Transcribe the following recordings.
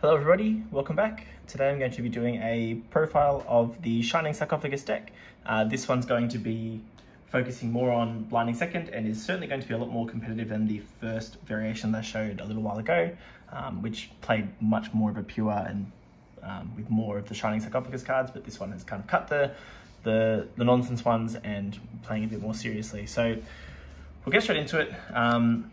Hello everybody, welcome back. Today I'm going to be doing a profile of the Shining Sarcophagus deck. Uh, this one's going to be focusing more on Blinding Second and is certainly going to be a lot more competitive than the first variation that I showed a little while ago, um, which played much more of a pure and um, with more of the Shining Sarcophagus cards, but this one has kind of cut the, the, the nonsense ones and playing a bit more seriously. So we'll get straight into it. Um,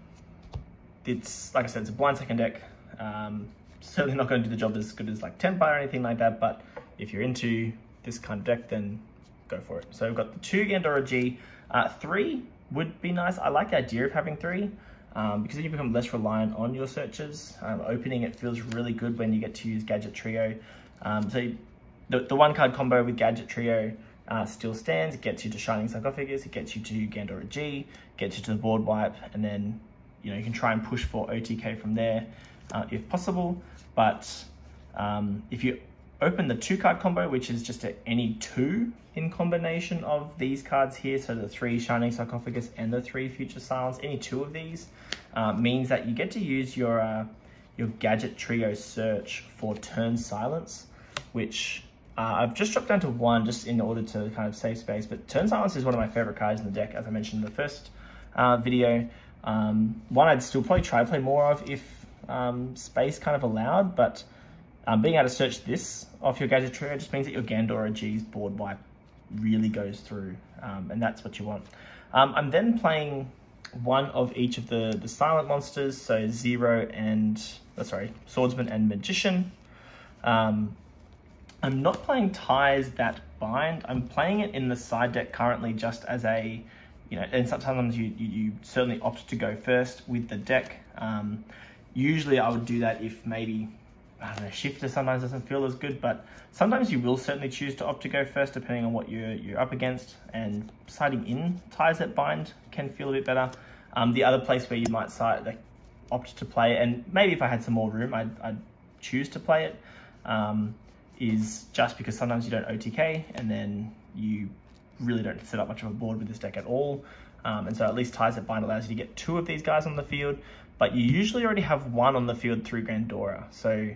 it's, like I said, it's a blind second deck. Um, certainly not going to do the job as good as like Tenpai or anything like that, but if you're into this kind of deck, then go for it. So we've got the two Gandora G. Uh, three would be nice. I like the idea of having three um, because then you become less reliant on your searches. Um, opening it feels really good when you get to use Gadget Trio. Um, so the, the one card combo with Gadget Trio uh, still stands. It gets you to Shining Sarcophagus, it gets you to Gandora G, gets you to the board wipe, and then you know you can try and push for OTK from there uh, if possible. But um, if you open the two card combo, which is just any two in combination of these cards here, so the three Shining Sarcophagus and the three Future Silence, any two of these uh, means that you get to use your uh, your Gadget Trio search for Turn Silence, which uh, I've just dropped down to one just in order to kind of save space, but Turn Silence is one of my favorite cards in the deck, as I mentioned in the first uh, video. Um, one I'd still probably try to play more of if um, space kind of allowed, but um, being able to search this off your gadget trio just means that your Gandora G's board wipe really goes through, um, and that's what you want. Um, I'm then playing one of each of the, the silent monsters, so Zero and, oh, sorry, Swordsman and Magician. Um, I'm not playing ties that bind. I'm playing it in the side deck currently just as a, you know, and sometimes you, you, you certainly opt to go first with the deck. Um, Usually I would do that if maybe, I don't know, shifter sometimes doesn't feel as good, but sometimes you will certainly choose to opt to go first depending on what you're, you're up against and siding in ties that bind can feel a bit better. Um, the other place where you might like, opt to play, and maybe if I had some more room, I'd, I'd choose to play it, um, is just because sometimes you don't OTK and then you really don't set up much of a board with this deck at all. Um, and so at least ties that bind allows you to get two of these guys on the field but you usually already have one on the field through Gandora. So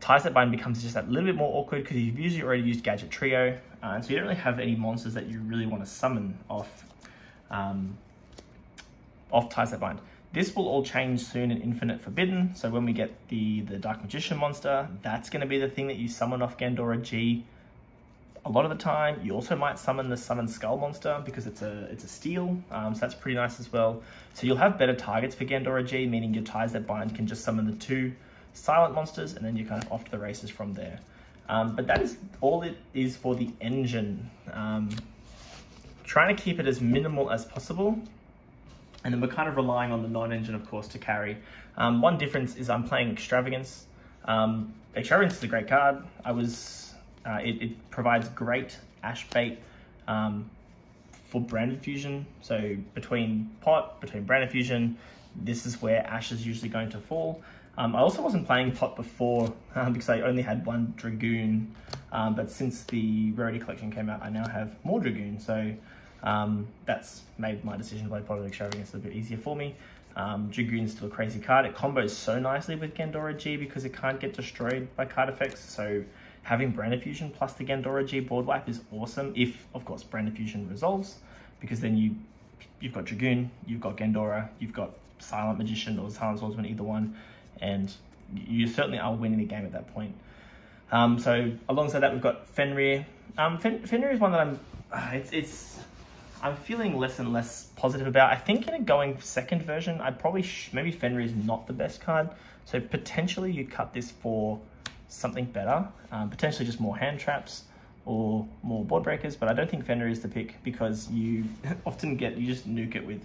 ties that bind becomes just that little bit more awkward because you've usually already used Gadget Trio, uh, and so you don't really have any monsters that you really want to summon off, um, off ties that bind. This will all change soon in Infinite Forbidden, so when we get the, the Dark Magician monster, that's going to be the thing that you summon off Gandora G a lot of the time. You also might summon the Summon Skull monster because it's a it's a steal, um, so that's pretty nice as well. So you'll have better targets for Gandora G, meaning your ties that bind can just summon the two silent monsters and then you're kind of off to the races from there. Um, but that is all it is for the engine. Um, trying to keep it as minimal as possible. And then we're kind of relying on the non-engine, of course, to carry. Um, one difference is I'm playing Extravagance. Um, Extravagance is a great card. I was uh, it, it, provides great ash bait um, for Branded Fusion. So between pot, between Branded Fusion, this is where ash is usually going to fall. Um, I also wasn't playing pot before um, because I only had one Dragoon, um, but since the Rarity Collection came out, I now have more Dragoon. So um, that's made my decision to play Pot of Extravagance a bit easier for me. Um, Dragoon's still a crazy card. It combos so nicely with Gandora G because it can't get destroyed by card effects. So having Branded Fusion plus the Gandora G board wipe is awesome if, of course, Branded Fusion resolves, because then you, you've got Dragoon, you've got Gandora, you've got Silent Magician or Silent Swordsman, either one, and you certainly are winning the game at that point. Um, so alongside that, we've got Fenrir. Um, Fen Fenrir is one that I'm, uh, it's, it's, I'm feeling less and less positive about. I think in a going second version, I'd probably, maybe Fenrir is not the best card. So potentially you cut this for something better, um, potentially just more hand traps or more board breakers, but I don't think Fenrir is the pick because you often get, you just nuke it with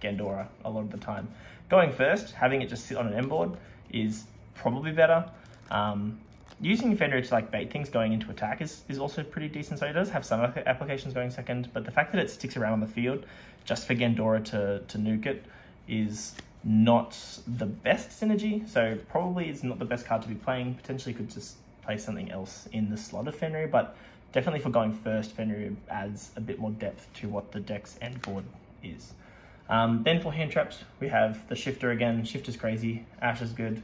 Gandora a lot of the time. Going first, having it just sit on an end board is probably better. Um, using Fenrir to like bait things going into attack is, is also pretty decent. So it does have some applications going second, but the fact that it sticks around on the field just for Gandora to, to nuke it is not the best synergy, so probably it's not the best card to be playing. Potentially could just play something else in the slot of Fenrir, but definitely for going first, Fenrir adds a bit more depth to what the deck's end board is. Um, for hand traps, we have the Shifter again. Shifter's crazy, Ash is good,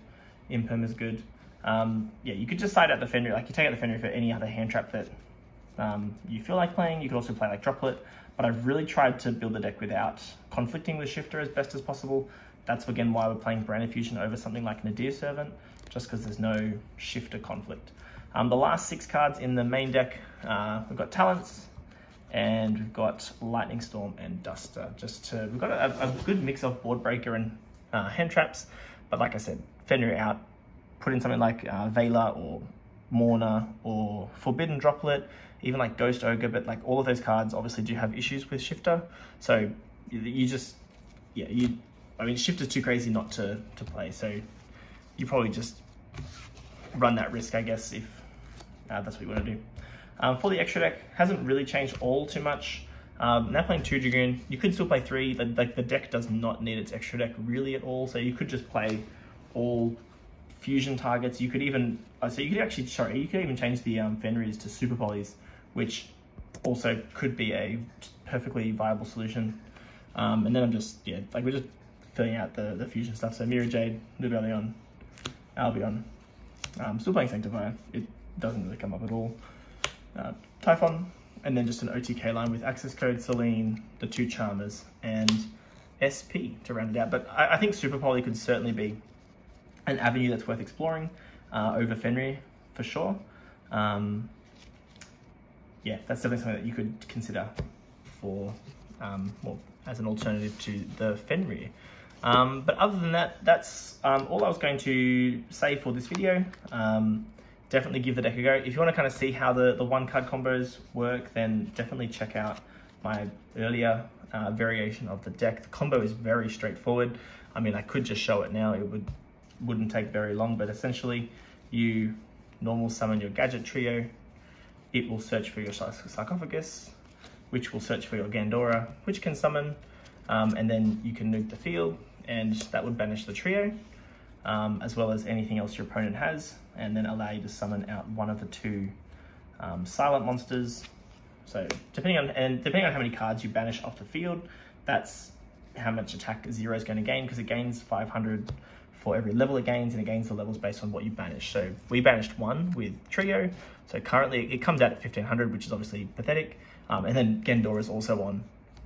Imperm is good. Um, yeah, you could just side out the Fenrir, like you take out the Fenrir for any other hand trap that um, you feel like playing. You could also play like Droplet, but I've really tried to build the deck without conflicting with Shifter as best as possible. That's again why we're playing Brand Fusion over something like Nadir Servant, just because there's no Shifter conflict. Um, the last six cards in the main deck, uh, we've got Talents, and we've got Lightning Storm and Duster. Just to, we've got a, a good mix of Board Breaker and uh, hand traps, but like I said, Fenrir out, put in something like uh, Veiler or Mourner or Forbidden Droplet, even like Ghost Ogre, but like all of those cards obviously do have issues with Shifter. So you just, yeah, you, I mean, Shifter's too crazy not to, to play. So you probably just run that risk, I guess, if uh, that's what you want to do. Um, for the extra deck, hasn't really changed all too much. Um, now playing two Dragoon, you could still play three. Like the, the deck does not need its extra deck really at all. So you could just play all fusion targets. You could even, uh, so you could actually, sorry, you could even change the um, Fenris to Super Polys, which also could be a perfectly viable solution. Um, and then I'm just, yeah, like we're just filling out the, the fusion stuff. So Mirror Jade, Lubellion, Albion. Um, still playing Sanctifier. It doesn't really come up at all. Uh, Typhon, and then just an OTK line with access code, Selene, the two Charmers, and SP to round it out. But I, I think Super Poly could certainly be an avenue that's worth exploring uh, over Fenrir for sure. Um, yeah, that's definitely something that you could consider for, um, well, as an alternative to the Fenrir. Um, but other than that, that's um, all I was going to say for this video. Um, definitely give the deck a go. If you want to kind of see how the, the one card combos work, then definitely check out my earlier uh, variation of the deck. The combo is very straightforward. I mean, I could just show it now. It would, wouldn't take very long, but essentially you normal summon your gadget trio. It will search for your sarcophagus, which will search for your Gandora, which can summon, um, and then you can nuke the field, and that would banish the trio um, as well as anything else your opponent has, and then allow you to summon out one of the two um, silent monsters. So depending on and depending on how many cards you banish off the field, that's how much attack zero is going to gain because it gains 500 for every level it gains and it gains the levels based on what you banish. So we banished one with Trio. So currently it comes out at 1500, which is obviously pathetic. Um, and then Gandora is also on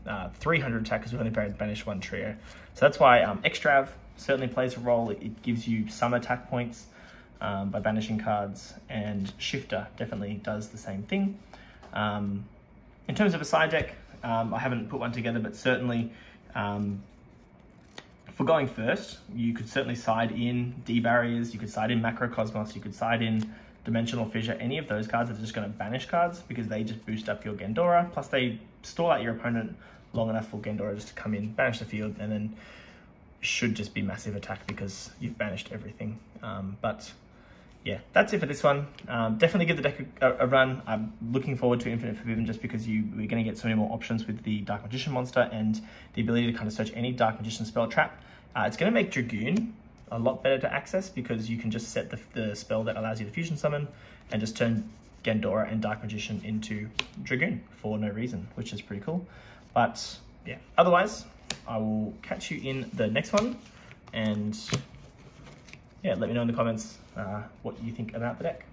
uh, 300 attack because we only banished one Trio. So that's why um, Extrav certainly plays a role. It gives you some attack points um, by banishing cards, and Shifter definitely does the same thing. Um, in terms of a side deck, um, I haven't put one together, but certainly um, for going first, you could certainly side in D-Barriers, you could side in Macrocosmos, you could side in Dimensional Fissure. Any of those cards are just going to banish cards because they just boost up your Gandora. plus they stall out your opponent long enough for Gandora just to come in, banish the field, and then should just be massive attack because you've banished everything. Um, but yeah, that's it for this one. Um, definitely give the deck a, a, run. I'm looking forward to Infinite Forbidden just because you we're going to get so many more options with the Dark Magician monster and the ability to kind of search any Dark Magician spell trap. Uh, it's going to make Dragoon a lot better to access because you can just set the, the spell that allows you to fusion summon and just turn Gandora and Dark Magician into Dragoon for no reason, which is pretty cool. But yeah, otherwise, I will catch you in the next one. And yeah, let me know in the comments uh, what you think about the deck.